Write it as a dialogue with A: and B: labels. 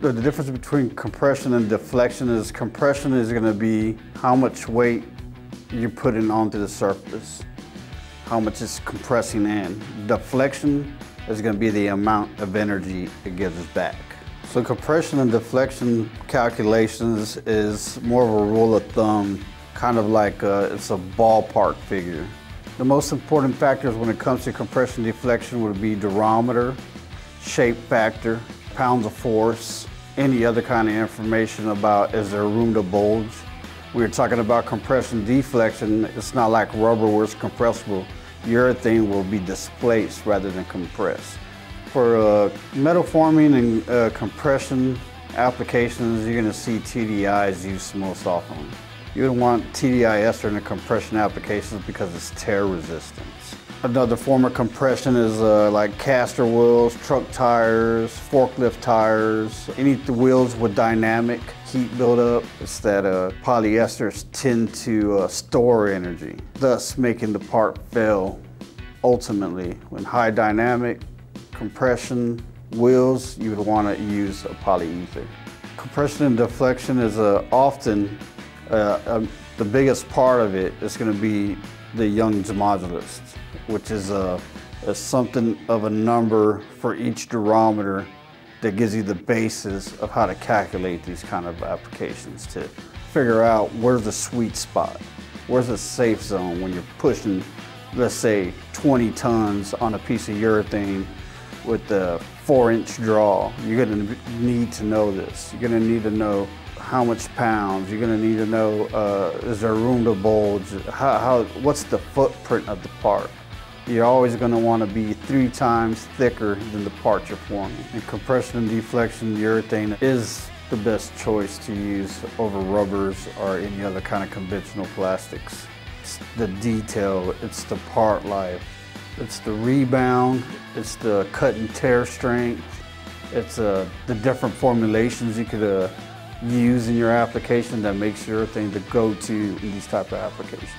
A: The difference between compression and deflection is compression is going to be how much weight you're putting onto the surface, how much it's compressing in. Deflection is going to be the amount of energy it gives back. So compression and deflection calculations is more of a rule of thumb, kind of like a, it's a ballpark figure. The most important factors when it comes to compression deflection would be durometer, shape factor, pounds of force, any other kind of information about is there room to bulge. We were talking about compression deflection. It's not like rubber where it's compressible. Urethane will be displaced rather than compressed. For uh, metal forming and uh, compression applications, you're going to see TDIs used most often. You would want TDI ester in the compression applications because it's tear resistance. Another form of compression is uh, like caster wheels, truck tires, forklift tires, any wheels with dynamic heat buildup. It's that uh, polyesters tend to uh, store energy, thus making the part fail ultimately. When high dynamic, compression wheels, you would want to use a polyether. Compression and deflection is uh, often uh, um, the biggest part of it is going to be the Young's modulus, which is, a, a something of a number for each durometer that gives you the basis of how to calculate these kind of applications to figure out where's the sweet spot, where's the safe zone when you're pushing, let's say, 20 tons on a piece of urethane with the four inch draw. You're gonna need to know this. You're gonna need to know how much pounds. You're gonna need to know, uh, is there room to bulge? How, how, what's the footprint of the part? You're always gonna wanna be three times thicker than the part you're forming. And compression and deflection urethane is the best choice to use over rubbers or any other kind of conventional plastics. It's the detail, it's the part life, it's the rebound, it's the cut and tear strength, it's uh, the different formulations you could uh, use in your application that makes your thing the go-to in these type of applications.